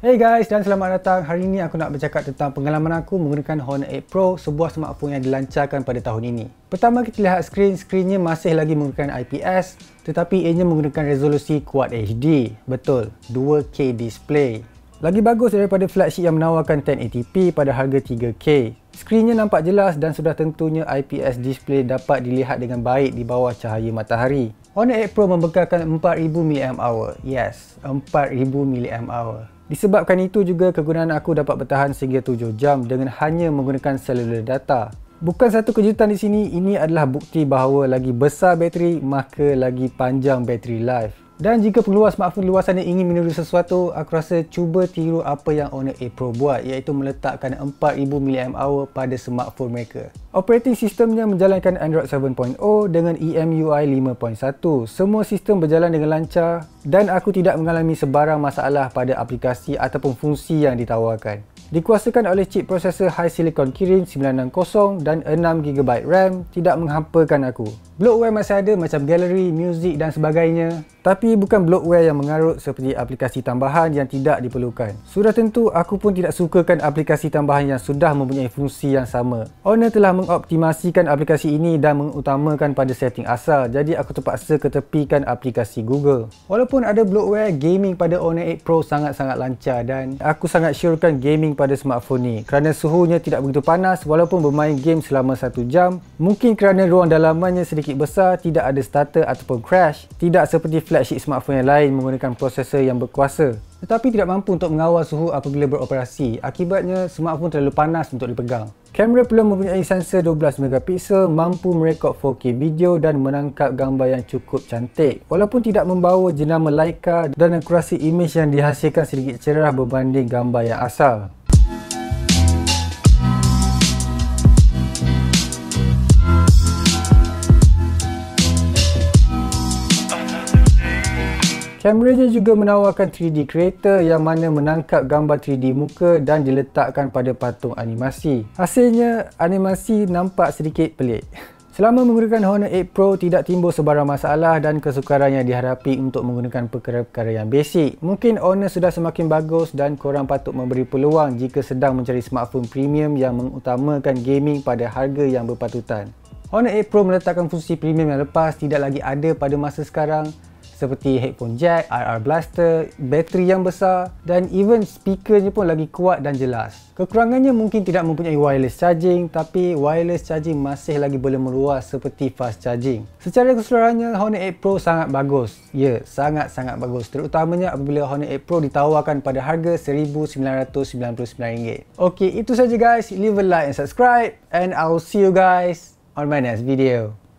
Hey guys dan selamat datang. Hari ini aku nak bercakap tentang pengalaman aku menggunakan Honor 8 Pro, sebuah smartphone yang dilancarkan pada tahun ini. Pertama kita lihat skrin, skrinnya masih lagi menggunakan IPS tetapi ianya menggunakan resolusi Quad HD. Betul, 2K display. Lagi bagus daripada flagship yang menawarkan 1080p pada harga 3K. Skrinnya nampak jelas dan sudah tentunya IPS display dapat dilihat dengan baik di bawah cahaya matahari. Honor 8 Pro membekalkan 4000 mAh. Yes, 4000 mAh. Disebabkan itu juga kegunaan aku dapat bertahan sehingga 7 jam dengan hanya menggunakan cellular data. Bukan satu kejutan di sini, ini adalah bukti bahawa lagi besar bateri maka lagi panjang bateri life. Dan jika pengeluar smartphone luar sana ingin meniru sesuatu, aku rasa cuba tiru apa yang Honor 8 Pro buat iaitu meletakkan 4000 mAh pada smartphone mereka. Operating sistemnya menjalankan Android 7.0 dengan EMUI 5.1. Semua sistem berjalan dengan lancar dan aku tidak mengalami sebarang masalah pada aplikasi ataupun fungsi yang ditawarkan. Dikuasakan oleh chip prosesor High Silicon Kirin 960 dan 6GB RAM tidak menghampakan aku. Bloatware masih ada macam gallery, music dan sebagainya tapi bukan bloatware yang mengarut seperti aplikasi tambahan yang tidak diperlukan. Sudah tentu aku pun tidak sukakan aplikasi tambahan yang sudah mempunyai fungsi yang sama. Honor telah mengoptimasikan aplikasi ini dan mengutamakan pada setting asal jadi aku terpaksa ketepikan aplikasi Google. Walaupun ada bloatware, gaming pada Honor 8 Pro sangat-sangat lancar dan aku sangat syorkan gaming pada smartphone ni kerana suhunya tidak begitu panas walaupun bermain game selama 1 jam mungkin kerana ruang dalamannya sedikit besar tidak ada starter ataupun crash tidak seperti flagship smartphone yang lain menggunakan prosesor yang berkuasa. Tetapi tidak mampu untuk mengawal suhu apabila beroperasi. Akibatnya smartphone terlalu panas untuk dipegang. Kamera perlu mempunyai sensor 12MP mampu merekod 4K video dan menangkap gambar yang cukup cantik. Walaupun tidak membawa jenama Leica dan akurasi imej yang dihasilkan sedikit cerah berbanding gambar yang asal Kameranya juga menawarkan 3D Creator yang mana menangkap gambar 3D muka dan diletakkan pada patung animasi. Hasilnya, animasi nampak sedikit pelik. Selama menggunakan Honor 8 Pro tidak timbul sebarang masalah dan kesukaran yang dihadapi untuk menggunakan perkara-perkara yang basic. Mungkin Honor sudah semakin bagus dan korang patut memberi peluang jika sedang mencari smartphone premium yang mengutamakan gaming pada harga yang berpatutan. Honor 8 Pro meletakkan fungsi premium yang lepas tidak lagi ada pada masa sekarang seperti headphone jack, IR blaster, bateri yang besar dan even speakernya pun lagi kuat dan jelas. Kekurangannya mungkin tidak mempunyai wireless charging tapi wireless charging masih lagi boleh meluas seperti fast charging. Secara keseluruhannya Honor 8 Pro sangat bagus. Ya, sangat-sangat bagus terutamanya apabila Honor 8 Pro ditawarkan pada harga RM1999. Okey, itu saja guys. Leave a like and subscribe and I will see you guys on my next video.